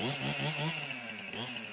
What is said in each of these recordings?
Mm-hmm.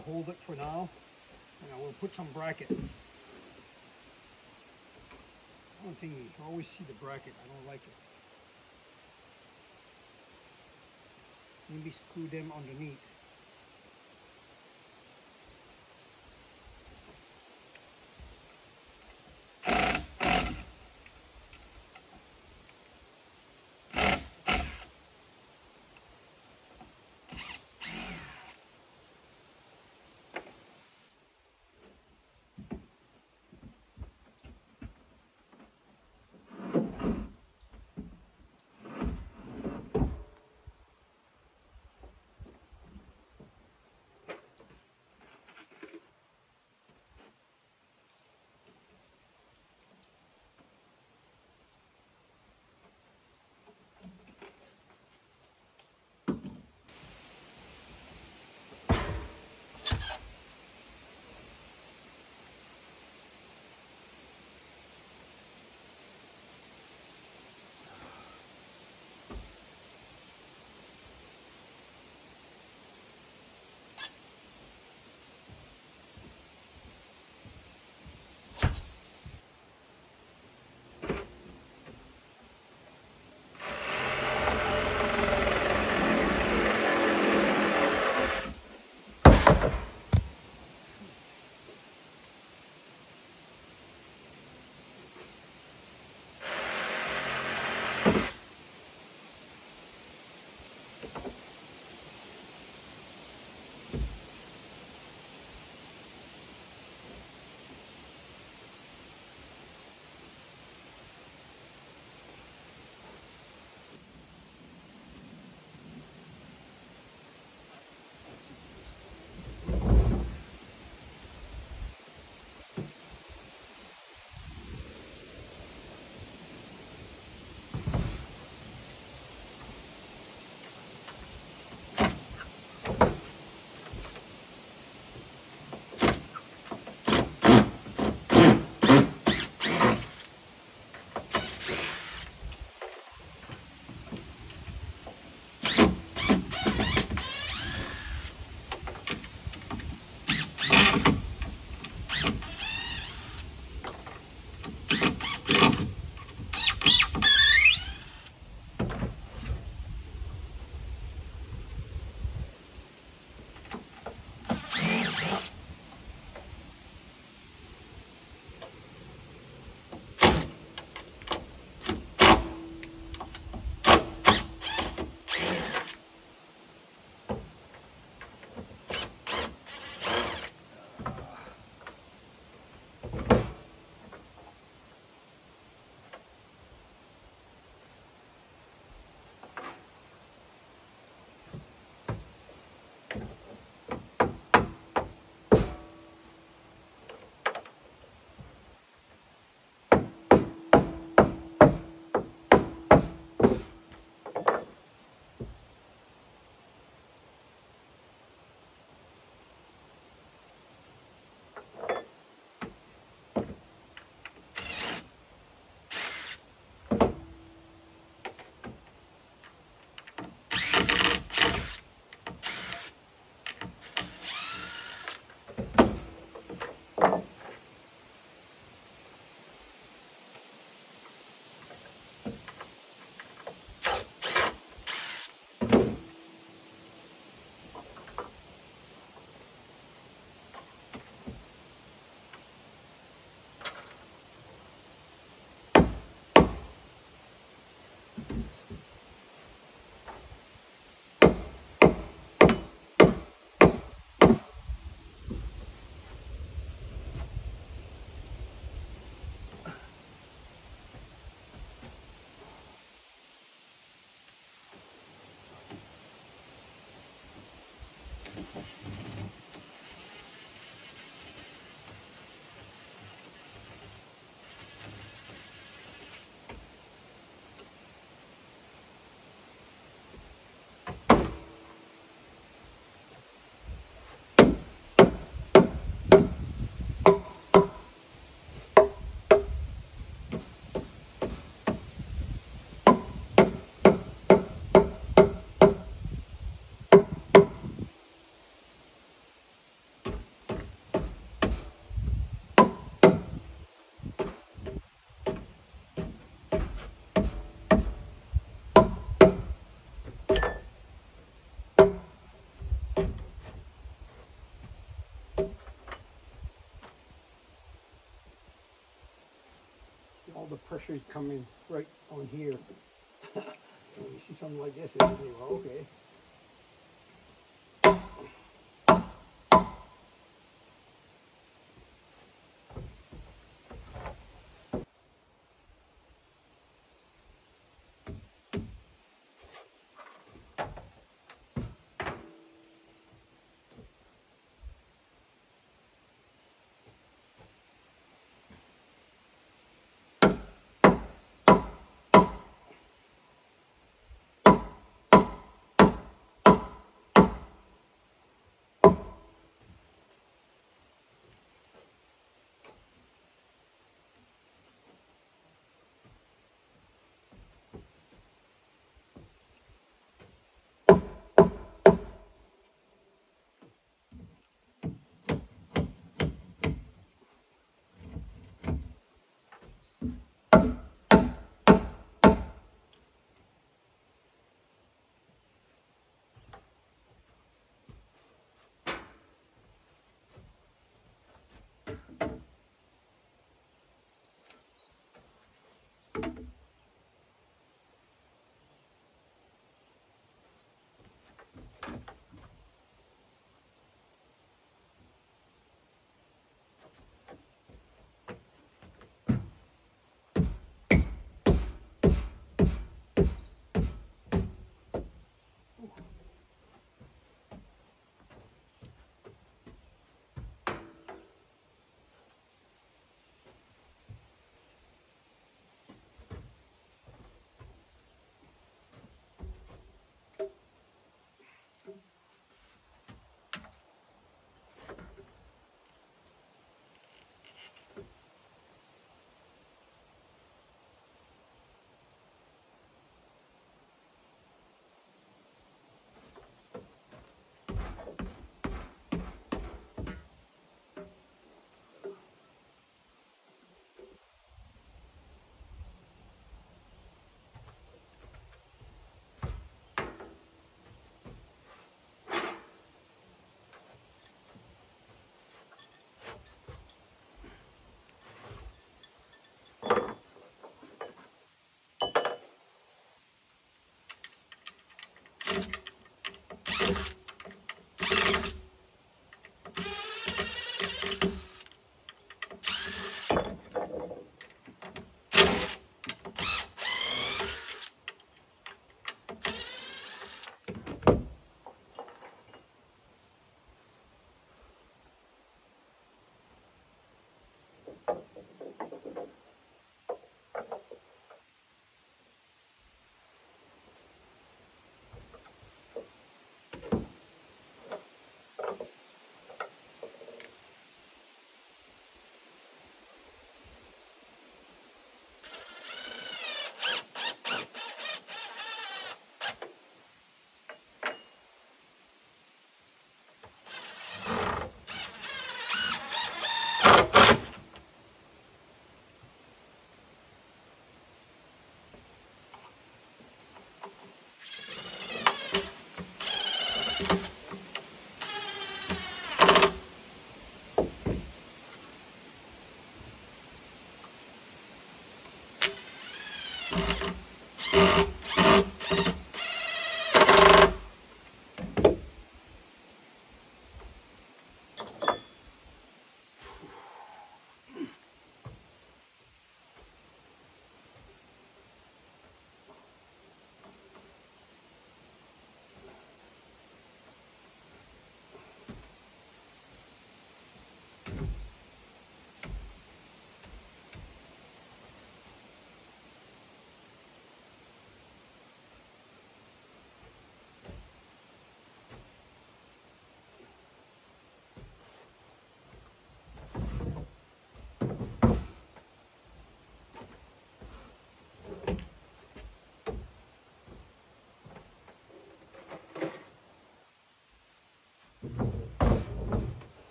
Hold it for now and I will put some bracket. One thing, you always see the bracket, I don't like it. Maybe screw them underneath. The pressure is coming right on here. when you see something like this, it's well, okay. Uh-huh.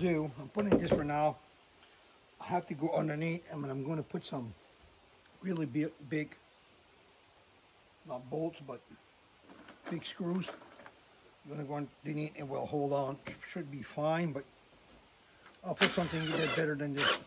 Do, I'm putting this for now. I have to go underneath and I'm going to put some really big, not bolts, but big screws. I'm going to go underneath and will hold on. Should be fine, but I'll put something bit better than this.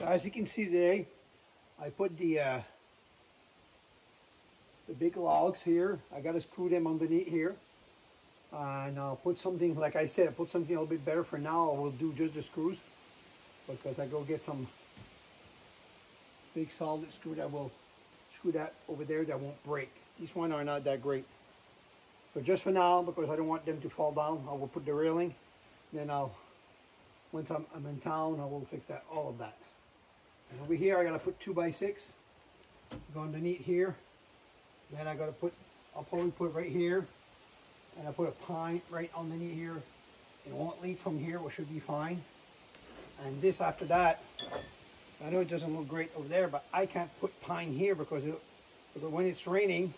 So as you can see today, I put the uh, the big logs here. I got to screw them underneath here. And I'll put something, like I said, I'll put something a little bit better for now. I will do just the screws because I go get some big solid screw that will screw that over there that won't break. These ones are not that great. But just for now, because I don't want them to fall down, I will put the railing. Then I'll, once I'm, I'm in town, I will fix that, all of that. And over here, I gotta put two by six. Go underneath here. Then I gotta put, I'll probably put right here. And I put a pine right underneath here. It won't leak from here, which should be fine. And this after that, I know it doesn't look great over there, but I can't put pine here because, it, when it's raining,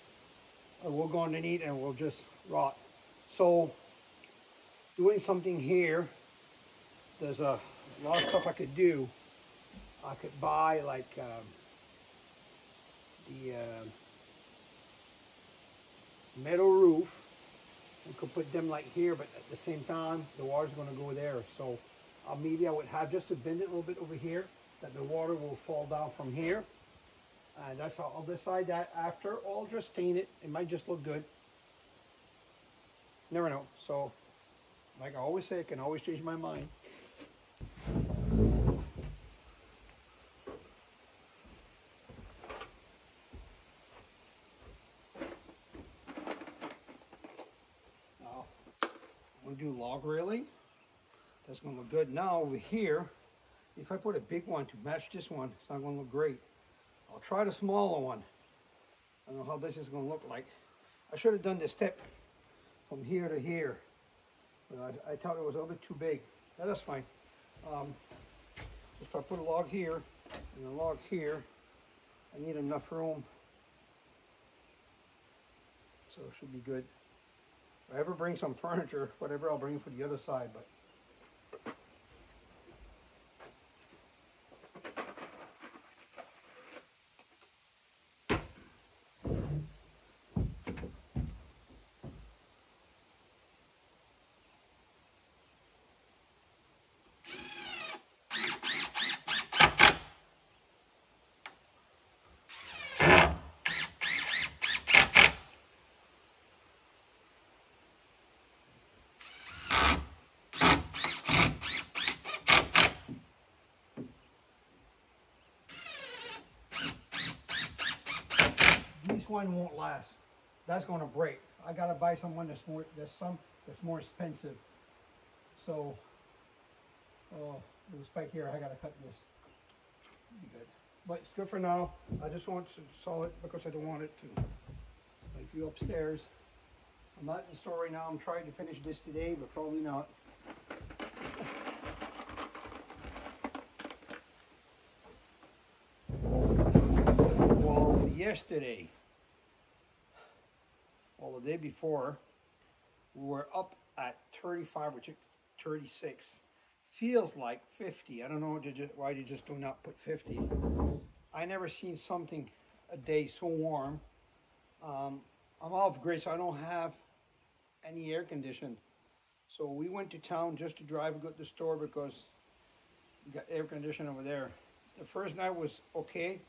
it will go underneath and will just rot. So doing something here, there's a lot of stuff I could do. I could buy like um, the uh, metal roof and could put them like here, but at the same time, the water's going to go there. So uh, maybe I would have just to bend it a little bit over here, that the water will fall down from here. And that's how I'll decide that after, I'll just stain it. It might just look good. Never know. So, like I always say, I can always change my mind. Now, I'm going to do log railing. To look good. Now over here, if I put a big one to match this one, it's not to look great. I'll try the smaller one. I don't know how this is to look like. I should have done the step from here to here. But I, I thought it was a little bit too big. Yeah, that's fine. Um, if I put a log here and a log here, I need enough room. So it should be good. If I ever bring some furniture, whatever, I'll bring for the other side. But this one won't last. That's going to break. I gotta buy someone that's more that's some that's more expensive. So, oh, there's a spike here. I gotta cut this. Be good, but it's good for now. I just want to saw it because I don't want it to like you upstairs. I'm not in the store right now. I'm trying to finish this today, but probably not. Well, yesterday well, the day before, we were up at 35 or 36. Feels like 50. I don't know why they just do not put 50. I never seen something a day so warm. Um, I'm off grid, so I don't have any air condition. So we went to town just to drive and go to the store because we got air conditioning over there. The first night was okay,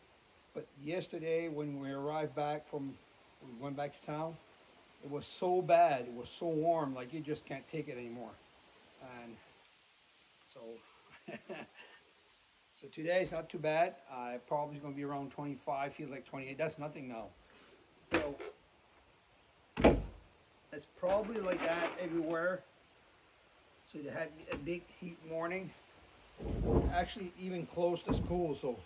but yesterday when we arrived back from, we went back to town, it was so bad, it was so warm, like you just can't take it anymore. And so, so today is not too bad. Uh, probably going to be around 25, feels like 28. That's nothing now. So it's probably like that everywhere. So they had a big heat morning. Actually, even close to school, so